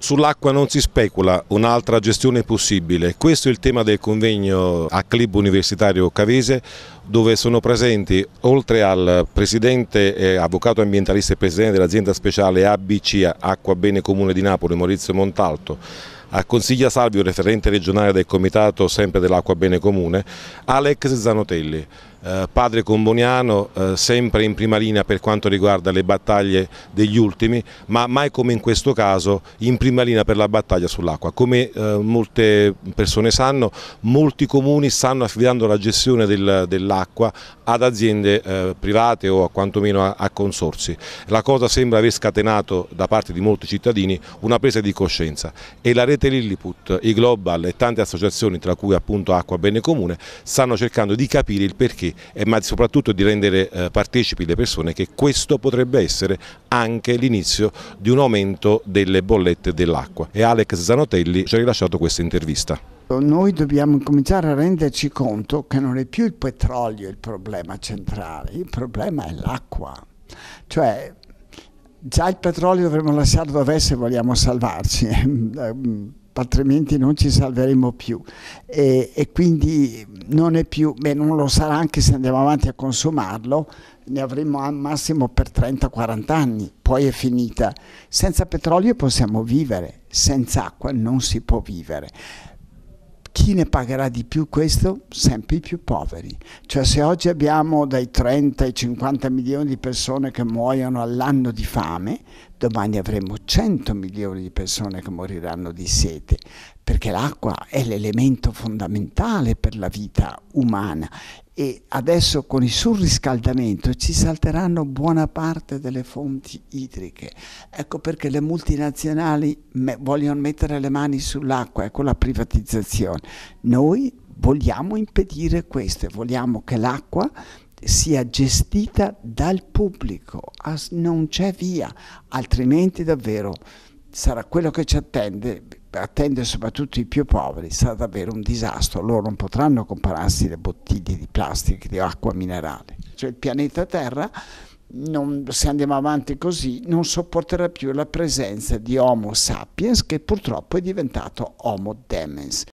Sull'acqua non si specula, un'altra gestione possibile. Questo è il tema del convegno a Club Universitario Cavese dove sono presenti oltre al presidente e avvocato ambientalista e presidente dell'azienda speciale ABC Acqua Bene Comune di Napoli Maurizio Montalto, a Consiglia Salvio, referente regionale del comitato sempre dell'Acqua Bene Comune, Alex Zanotelli. Eh, padre comboniano, eh, sempre in prima linea per quanto riguarda le battaglie degli ultimi, ma mai come in questo caso in prima linea per la battaglia sull'acqua. Come eh, molte persone sanno, molti comuni stanno affidando la gestione del, dell'acqua ad aziende eh, private o quantomeno a, a consorsi. La cosa sembra aver scatenato da parte di molti cittadini una presa di coscienza e la rete Lilliput, i Global e tante associazioni, tra cui appunto Acqua Bene Comune, stanno cercando di capire il perché e ma soprattutto di rendere eh, partecipi le persone che questo potrebbe essere anche l'inizio di un aumento delle bollette dell'acqua e Alex Zanotelli ci ha rilasciato questa intervista. Noi dobbiamo cominciare a renderci conto che non è più il petrolio il problema centrale, il problema è l'acqua. Cioè, già il petrolio dovremmo lasciarlo dove se vogliamo salvarci altrimenti non ci salveremo più e, e, quindi non è più, beh non lo sarà anche se andiamo avanti a consumarlo, ne avremo al massimo per 30-40 anni, poi è finita. Senza petrolio possiamo vivere, senza acqua non si può vivere chi ne pagherà di più questo? Sempre i più poveri. Cioè se oggi abbiamo dai 30 ai 50 milioni di persone che muoiono all'anno di fame, domani avremo 100 milioni di persone che moriranno di sete, perché l'acqua è l'elemento fondamentale per la vita umana e adesso con il surriscaldamento ci salteranno buona parte delle fonti idriche. Ecco perché le multinazionali me vogliono mettere le mani sull'acqua, ecco la privatizzazione. Noi vogliamo impedire questo vogliamo che l'acqua sia gestita dal pubblico, non c'è via, altrimenti davvero sarà quello che ci attende attende soprattutto i più poveri, sarà davvero un disastro, loro non potranno compararsi le bottiglie di plastica, di acqua minerale. Cioè il pianeta Terra, non, se andiamo avanti così, non sopporterà più la presenza di Homo sapiens che purtroppo è diventato Homo demens.